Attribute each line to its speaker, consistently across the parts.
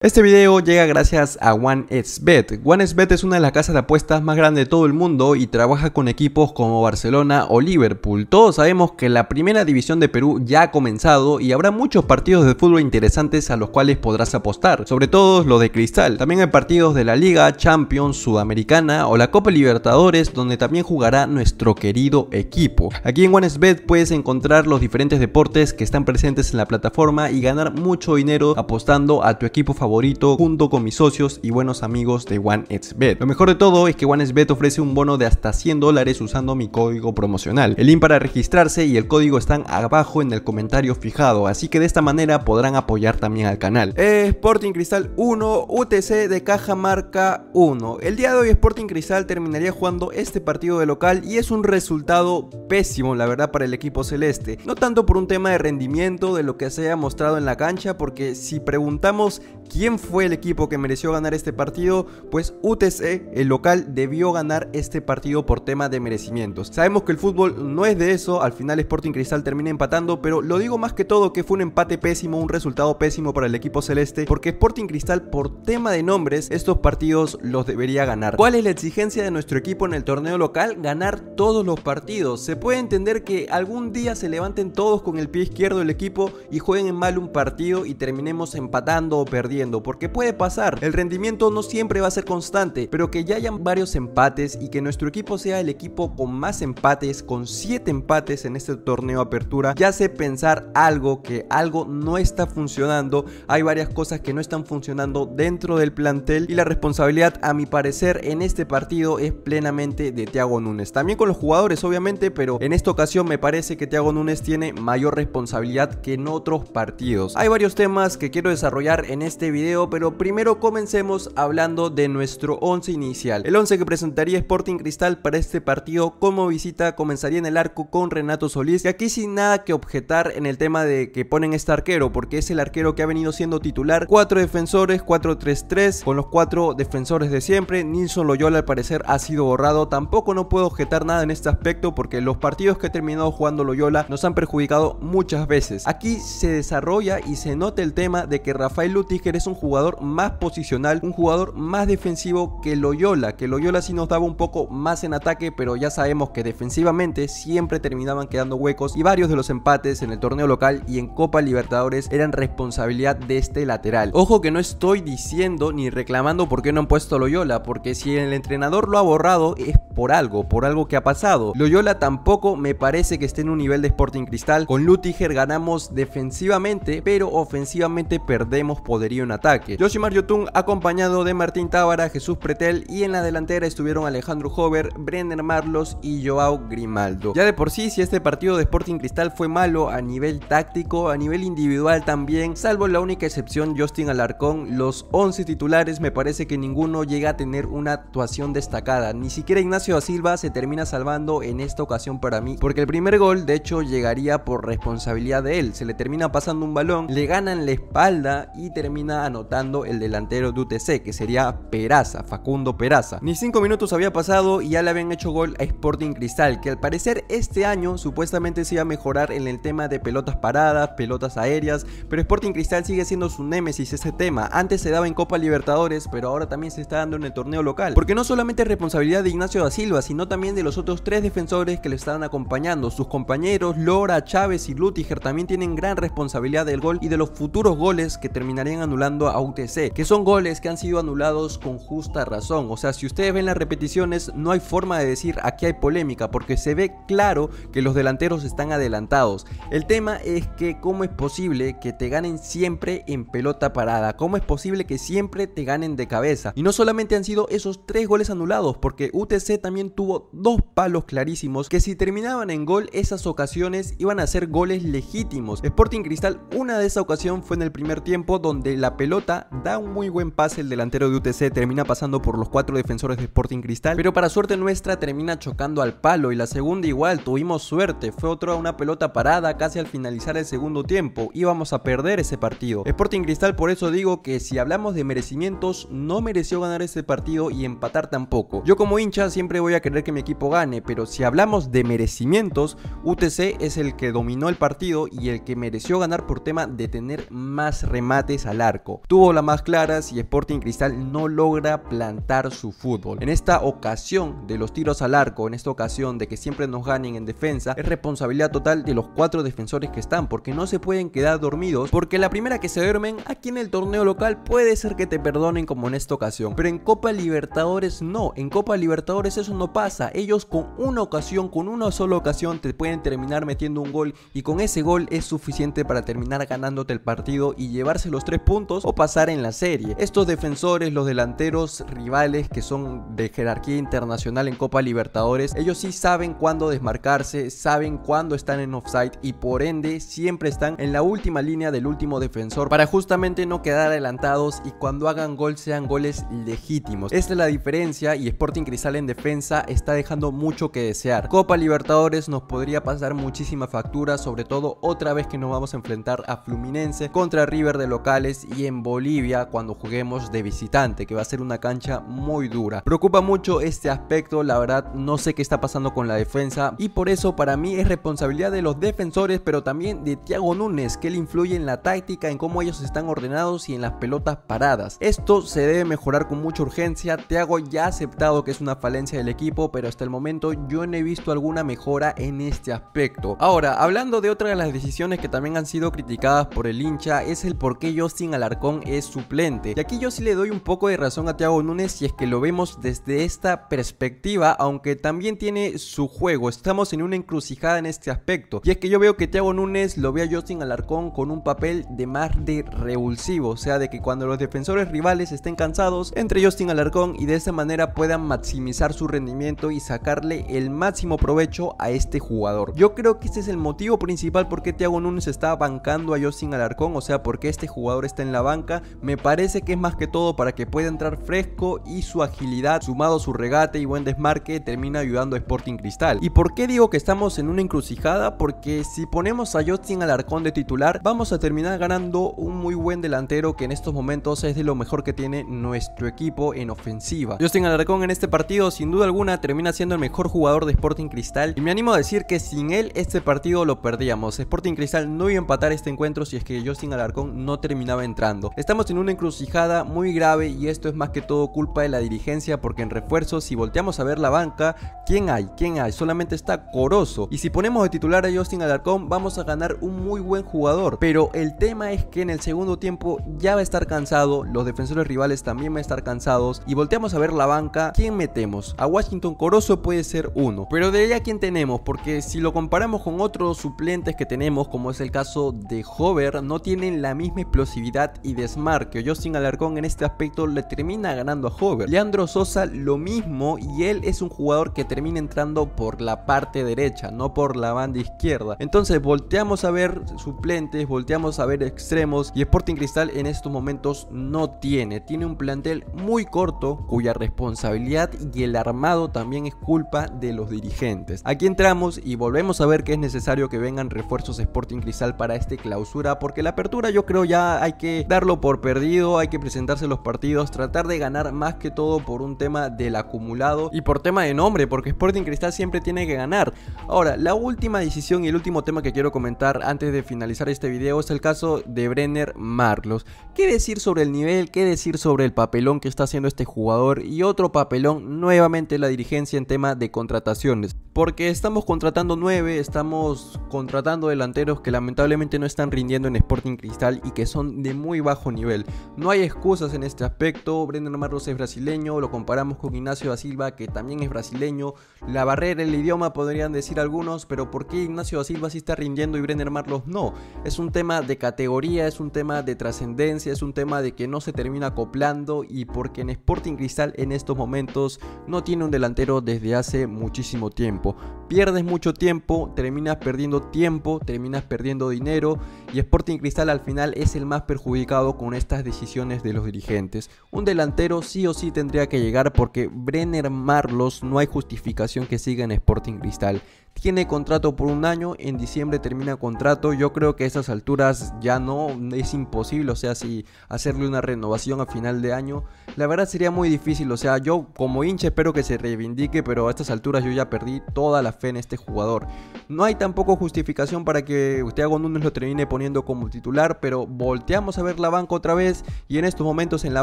Speaker 1: Este video llega gracias a OneXBet. OneXBet es una de las casas de apuestas más grandes de todo el mundo y trabaja con equipos como Barcelona o Liverpool. Todos sabemos que la primera división de Perú ya ha comenzado y habrá muchos partidos de fútbol interesantes a los cuales podrás apostar, sobre todo los de cristal. También hay partidos de la Liga, Champions, Sudamericana o la Copa Libertadores donde también jugará nuestro querido equipo. Aquí en OneXBet puedes encontrar los diferentes deportes que están presentes en la plataforma y ganar mucho dinero apostando a tu equipo favorito favorito junto con mis socios y buenos amigos de OneXBet. Lo mejor de todo es que OneXBet ofrece un bono de hasta 100 dólares usando mi código promocional. El link para registrarse y el código están abajo en el comentario fijado, así que de esta manera podrán apoyar también al canal. Sporting Cristal 1, UTC de Cajamarca 1. El día de hoy Sporting Cristal terminaría jugando este partido de local y es un resultado pésimo la verdad para el equipo celeste. No tanto por un tema de rendimiento de lo que se haya mostrado en la cancha, porque si preguntamos ¿Quién fue el equipo que mereció ganar este partido? Pues UTC, el local, debió ganar este partido por tema de merecimientos. Sabemos que el fútbol no es de eso, al final Sporting Cristal termina empatando, pero lo digo más que todo que fue un empate pésimo, un resultado pésimo para el equipo celeste, porque Sporting Cristal por tema de nombres, estos partidos los debería ganar. ¿Cuál es la exigencia de nuestro equipo en el torneo local? Ganar todos los partidos. Se puede entender que algún día se levanten todos con el pie izquierdo el equipo y jueguen en mal un partido y terminemos empatando o perdiendo porque puede pasar. El rendimiento no siempre va a ser constante, pero que ya hayan varios empates y que nuestro equipo sea el equipo con más empates, con 7 empates en este torneo apertura, ya hace pensar algo que algo no está funcionando. Hay varias cosas que no están funcionando dentro del plantel y la responsabilidad, a mi parecer, en este partido es plenamente de Thiago Núñez. También con los jugadores, obviamente, pero en esta ocasión me parece que Thiago Núñez tiene mayor responsabilidad que en otros partidos. Hay varios temas que quiero desarrollar en este video pero primero comencemos hablando de nuestro 11 inicial. El 11 que presentaría Sporting Cristal para este partido como visita comenzaría en el arco con Renato Solís, y aquí sin nada que objetar en el tema de que ponen este arquero, porque es el arquero que ha venido siendo titular, cuatro defensores, 4-3-3, con los cuatro defensores de siempre, Nilson Loyola al parecer ha sido borrado, tampoco no puedo objetar nada en este aspecto porque los partidos que ha terminado jugando Loyola nos han perjudicado muchas veces. Aquí se desarrolla y se nota el tema de que Rafael Lutiger es un jugador más posicional, un jugador más defensivo que Loyola, que Loyola sí nos daba un poco más en ataque, pero ya sabemos que defensivamente siempre terminaban quedando huecos y varios de los empates en el torneo local y en Copa Libertadores eran responsabilidad de este lateral. Ojo que no estoy diciendo ni reclamando por qué no han puesto a Loyola, porque si el entrenador lo ha borrado es por algo, por algo que ha pasado. Loyola tampoco me parece que esté en un nivel de Sporting Cristal. Con Lutiger ganamos defensivamente, pero ofensivamente perdemos poderío en ataque. Yoshimar Yotun acompañado de Martín Tábara, Jesús Pretel y en la delantera estuvieron Alejandro Hover, Brenner Marlos y Joao Grimaldo. Ya de por sí, si este partido de Sporting Cristal fue malo a nivel táctico, a nivel individual también, salvo la única excepción Justin Alarcón, los 11 titulares me parece que ninguno llega a tener una actuación destacada, ni siquiera Ignacio a Silva se termina salvando en esta ocasión para mí, porque el primer gol de hecho llegaría por responsabilidad de él, se le termina pasando un balón, le ganan la espalda y termina anotando el delantero de UTC, que sería Peraza, Facundo Peraza. Ni 5 minutos había pasado y ya le habían hecho gol a Sporting Cristal, que al parecer este año supuestamente se iba a mejorar en el tema de pelotas paradas, pelotas aéreas, pero Sporting Cristal sigue siendo su némesis ese tema. Antes se daba en Copa Libertadores, pero ahora también se está dando en el torneo local, porque no solamente es responsabilidad de Ignacio da Silva, sino también de los otros tres defensores que le están acompañando. Sus compañeros Lora, Chávez y Lutiger también tienen gran responsabilidad del gol y de los futuros goles que terminarían anulando a UTC, que son goles que han sido anulados con justa razón. O sea, si ustedes ven las repeticiones, no hay forma de decir aquí hay polémica, porque se ve claro que los delanteros están adelantados. El tema es que cómo es posible que te ganen siempre en pelota parada, cómo es posible que siempre te ganen de cabeza. Y no solamente han sido esos tres goles anulados, porque UTC también tuvo dos palos clarísimos que si terminaban en gol esas ocasiones iban a ser goles legítimos. Sporting Cristal una de esa ocasión fue en el primer tiempo donde la pelota da un muy buen pase el delantero de UTC termina pasando por los cuatro defensores de Sporting Cristal pero para suerte nuestra termina chocando al palo y la segunda igual tuvimos suerte fue otra una pelota parada casi al finalizar el segundo tiempo íbamos a perder ese partido. Sporting Cristal por eso digo que si hablamos de merecimientos no mereció ganar ese partido y empatar tampoco. Yo como hincha siempre voy a querer que mi equipo gane, pero si hablamos de merecimientos, UTC es el que dominó el partido y el que mereció ganar por tema de tener más remates al arco. Tuvo las más claras y Sporting Cristal no logra plantar su fútbol. En esta ocasión de los tiros al arco, en esta ocasión de que siempre nos ganen en defensa, es responsabilidad total de los cuatro defensores que están, porque no se pueden quedar dormidos, porque la primera que se duermen aquí en el torneo local puede ser que te perdonen como en esta ocasión, pero en Copa Libertadores no, en Copa Libertadores eso no pasa, ellos con una ocasión, con una sola ocasión te pueden terminar metiendo un gol y con ese gol es suficiente para terminar ganándote el partido y llevarse los tres puntos o pasar en la serie. Estos defensores, los delanteros rivales que son de jerarquía internacional en Copa Libertadores, ellos sí saben cuándo desmarcarse, saben cuándo están en offside y por ende siempre están en la última línea del último defensor para justamente no quedar adelantados y cuando hagan gol sean goles legítimos. Esta es la diferencia y Sporting Cristal en defensa está dejando mucho que desear. Copa Libertadores nos podría pasar muchísima factura, sobre todo otra vez que nos vamos a enfrentar a Fluminense contra River de locales y en Bolivia cuando juguemos de visitante, que va a ser una cancha muy dura. Preocupa mucho este aspecto, la verdad no sé qué está pasando con la defensa y por eso para mí es responsabilidad de los defensores, pero también de Thiago Núñez, que él influye en la táctica, en cómo ellos están ordenados y en las pelotas paradas. Esto se debe mejorar con mucha urgencia. Thiago ya ha aceptado que es una falencia del equipo, pero hasta el momento yo no he visto alguna mejora en este aspecto. Ahora, hablando de otra de las decisiones que también han sido criticadas por el hincha, es el por qué Justin Alarcón es suplente. Y aquí yo sí le doy un poco de razón a Thiago Núñez si es que lo vemos desde esta perspectiva, aunque también tiene su juego. Estamos en una encrucijada en este aspecto. Y es que yo veo que Thiago Núñez lo ve a Justin Alarcón con un papel de más de revulsivo, o sea, de que cuando los defensores rivales estén cansados, entre Justin Alarcón y de esa manera puedan maximizar su rendimiento y sacarle el máximo provecho a este jugador. Yo creo que este es el motivo principal por qué Thiago Núñez está bancando a Justin Alarcón, o sea, porque este jugador está en la banca. Me parece que es más que todo para que pueda entrar fresco y su agilidad, sumado a su regate y buen desmarque, termina ayudando a Sporting Cristal. ¿Y por qué digo que estamos en una encrucijada? Porque si ponemos a Justin Alarcón de titular, vamos a terminar ganando un muy buen delantero que en estos momentos es de lo mejor que tiene nuestro equipo en ofensiva. Justin Alarcón en este partido sin duda alguna termina siendo el mejor jugador de Sporting Cristal y me animo a decir que sin él este partido lo perdíamos. Sporting Cristal no iba a empatar este encuentro si es que Justin Alarcón no terminaba entrando. Estamos en una encrucijada muy grave y esto es más que todo culpa de la dirigencia porque en refuerzos si volteamos a ver la banca, ¿quién hay? ¿Quién hay? Solamente está Corozo. Y si ponemos de titular a Justin Alarcón vamos a ganar un muy buen jugador. Pero el tema es que en el segundo tiempo ya va a estar cansado, los defensores rivales también van a estar cansados y volteamos a ver la banca, ¿quién metemos? A Washington Corozo puede ser uno. Pero de ella quién tenemos, porque si lo comparamos con otros suplentes que tenemos, como es el caso de Hover, no tienen la misma explosividad desmarque. Justin Alarcón en este aspecto le termina ganando a Hover. Leandro Sosa lo mismo y él es un jugador que termina entrando por la parte derecha, no por la banda izquierda. Entonces volteamos a ver suplentes, volteamos a ver extremos y Sporting Cristal en estos momentos no tiene. Tiene un plantel muy corto cuya responsabilidad y el armado también es culpa de los dirigentes. Aquí entramos y volvemos a ver que es necesario que vengan refuerzos Sporting Cristal para este clausura porque la apertura yo creo ya hay que darlo por perdido, hay que presentarse los partidos, tratar de ganar más que todo por un tema del acumulado y por tema de nombre porque Sporting Cristal siempre tiene que ganar. Ahora, la última decisión y el último tema que quiero comentar antes de finalizar este video es el caso de Brenner Marlos. ¿Qué decir sobre el nivel? ¿Qué decir sobre el papelón que está haciendo este jugador? Y otro papelón nuevamente la dirigencia en tema de contrataciones. Porque estamos contratando nueve, estamos contratando delanteros que lamentablemente no están rindiendo en Sporting Cristal y que son de muy bajo nivel. No hay excusas en este aspecto. Brenner Marlos es brasileño, lo comparamos con Ignacio da Silva que también es brasileño. La barrera, el idioma podrían decir algunos, pero ¿por qué Ignacio da Silva sí está rindiendo y Brenner Marlos no? Es un tema de categoría, es un tema de trascendencia, es un tema de que no se termina acoplando y porque en Sporting Cristal en estos momentos no tiene un delantero desde hace muchísimo tiempo. Pierdes mucho tiempo, terminas perdiendo tiempo, terminas perdiendo dinero y Sporting Cristal al final es el más perjudicado con estas decisiones de los dirigentes. Un delantero sí o sí tendría que llegar porque Brenner Marlos no hay justificación que siga en Sporting Cristal tiene contrato por un año, en diciembre termina contrato, yo creo que a esas alturas ya no, es imposible, o sea, si hacerle una renovación a final de año, la verdad sería muy difícil, o sea, yo como hincha espero que se reivindique, pero a estas alturas yo ya perdí toda la fe en este jugador. No hay tampoco justificación para que Thiago Núñez lo termine poniendo como titular, pero volteamos a ver la banca otra vez y en estos momentos en la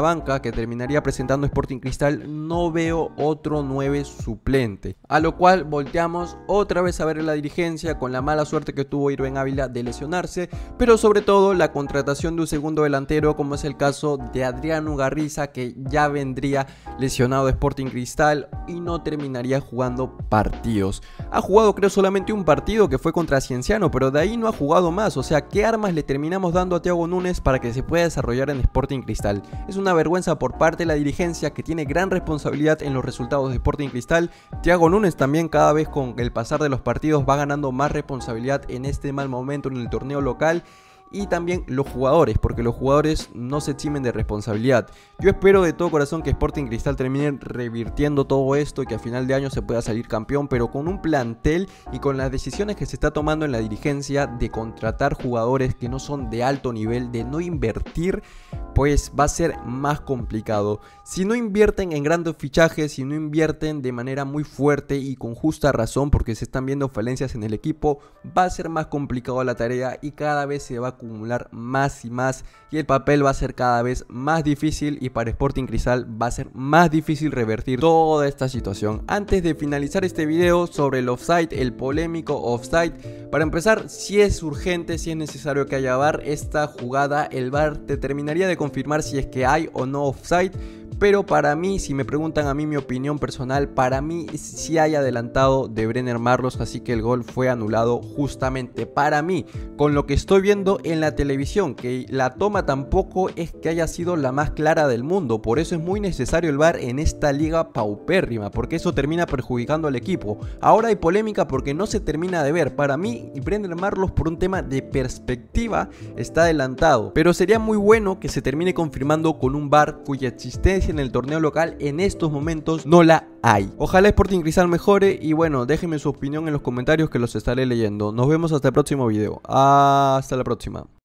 Speaker 1: banca que terminaría presentando Sporting Cristal no veo otro 9 suplente, a lo cual volteamos otra vez saber la dirigencia con la mala suerte que tuvo Irving Ávila de lesionarse, pero sobre todo la contratación de un segundo delantero como es el caso de Adriano Garriza que ya vendría lesionado de Sporting Cristal y no terminaría jugando partidos. Ha jugado creo solamente un partido que fue contra Cienciano, pero de ahí no ha jugado más, o sea, ¿qué armas le terminamos dando a Thiago Núñez para que se pueda desarrollar en Sporting Cristal? Es una vergüenza por parte de la dirigencia que tiene gran responsabilidad en los resultados de Sporting Cristal. Thiago Núñez también cada vez con el pasar de los partidos va ganando más responsabilidad en este mal momento en el torneo local y también los jugadores, porque los jugadores no se eximen de responsabilidad. Yo espero de todo corazón que Sporting Cristal termine revirtiendo todo esto y que a final de año se pueda salir campeón, pero con un plantel y con las decisiones que se está tomando en la dirigencia de contratar jugadores que no son de alto nivel, de no invertir pues va a ser más complicado. Si no invierten en grandes fichajes, si no invierten de manera muy fuerte y con justa razón porque se están viendo falencias en el equipo, va a ser más complicado la tarea y cada vez se va a acumular más y más y el papel va a ser cada vez más difícil y para Sporting Cristal va a ser más difícil revertir toda esta situación. Antes de finalizar este video sobre el offside, el polémico offside, para empezar, si es urgente, si es necesario que haya VAR, esta jugada el VAR determinaría de confirmar si es que hay o no offside pero para mí, si me preguntan a mí mi opinión personal, para mí sí hay adelantado de Brenner Marlos, así que el gol fue anulado justamente para mí, con lo que estoy viendo en la televisión, que la toma tampoco es que haya sido la más clara del mundo, por eso es muy necesario el VAR en esta liga paupérrima, porque eso termina perjudicando al equipo. Ahora hay polémica porque no se termina de ver, para mí Brenner Marlos por un tema de perspectiva está adelantado, pero sería muy bueno que se termine confirmando con un VAR cuya existencia en el torneo local en estos momentos no la hay. Ojalá Sporting Cristal mejore y bueno, déjenme su opinión en los comentarios que los estaré leyendo. Nos vemos hasta el próximo video. Hasta la próxima.